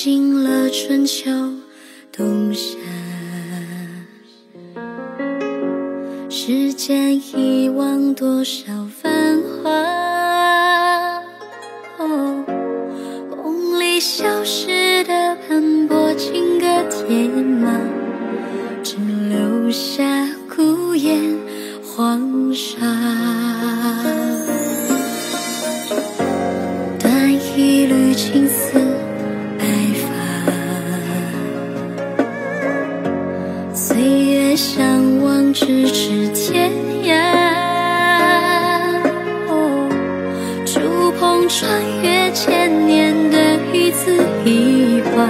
春秋冬夏，时间遗忘多少繁华。哦，梦里消失的斑驳情歌铁马，只留下孤烟黄沙。咫尺天涯。哦，触碰穿越千年的一字一画，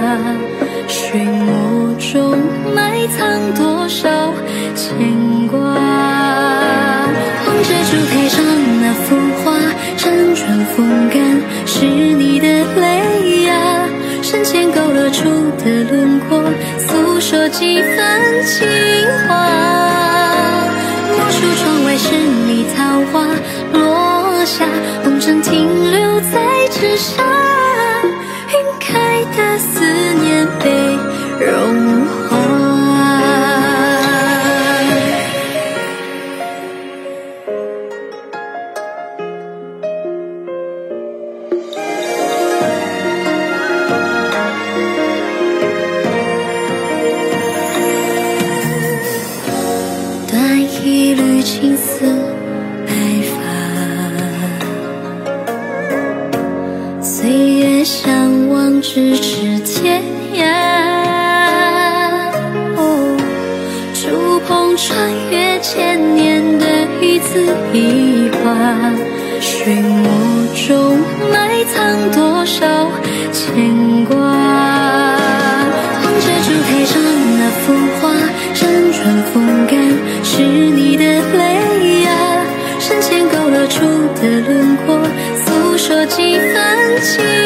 水墨中埋藏多少牵挂。望着烛台上那幅画，辗转风干，是你的泪呀。深浅勾勒出的轮廓。诉说几分情话，十里桃花落下，红尘停留在纸上，晕开的思念被融化。一路青丝白发，岁月相望，咫尺天涯。哦，触碰穿越千年的一字一画，水墨中埋藏多少牵挂。的轮廓，诉说几分情。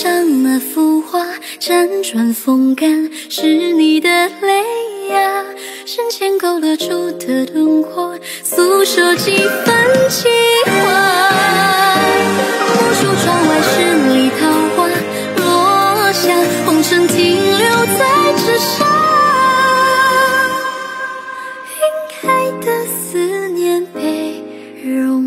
上那幅画辗转风干是你的泪呀深浅勾勒出的轮廓诉说几分情话。无数窗外十里桃花落下红尘停留在纸上。晕开的思念被溶